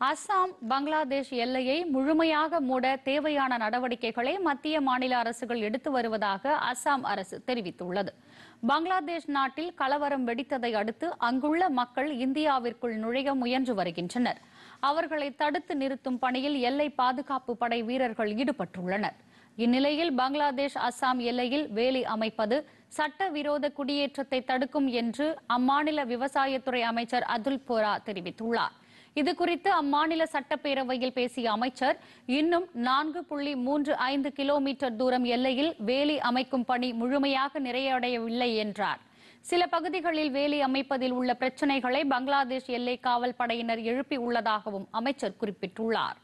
அஸ்ஸாம் பங்களாதேஷ் எல்லையை முழுமையாக மூட தேவையான நடவடிக்கைகளை மத்திய மாநில அரசுகள் எடுத்து வருவதாக அஸ்ஸாம் அரசு தெரிவித்துள்ளது. பங்களாதேஷ் நாட்டில் கலவரம் வெடித்ததை அடுத்து அங்குள்ள மக்கள் இந்தியாவிற்குள் நுழைய முயன்று வருகின்றனர். அவர்களை தடுத்து நிறுத்தும் பணியில் எல்லை பாதுகாப்பு படை வீரர்கள் ஈடுபட்டுள்ளனர். இந்நிலையில் பங்களாதேஷ் அஸ்ஸாம் எல்லையில் வேலி அமைப்பது சட்டவிரோத குடியேற்றத்தை தடுக்கும் என்று அம்மாநில விவசாயத்துறை அமைச்சர் அதுல் போரா தெரிவித்துள்ளார். இதுகுறித்து அம்மாநில சட்டப்பேரவையில் பேசிய அமைச்சர் இன்னும் நான்கு புள்ளி மூன்று ஐந்து கிலோமீட்டர் தூரம் எல்லையில் வேலி அமைக்கும் பணி முழுமையாக நிறைவடையவில்லை என்றார். சில பகுதிகளில் வேலி அமைப்பதில் உள்ள பிரச்சினைகளை பங்களாதேஷ் எல்லை காவல் படையினர் எழுப்பி உள்ளதாகவும் அமைச்சர் குறிப்பிட்டுள்ளார்.